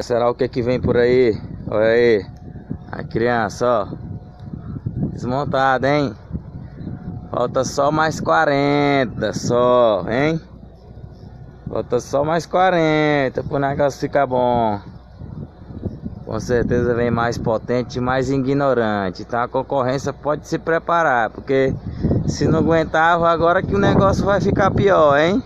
galera, será o que é que vem por aí? Olha aí. A criança, ó. Desmontada, hein? Falta só mais 40, só, hein? Falta só mais 40 pro negócio ficar bom. Com certeza vem mais potente e mais ignorante. Então a concorrência pode se preparar, porque se não aguentava, agora que o negócio vai ficar pior, hein?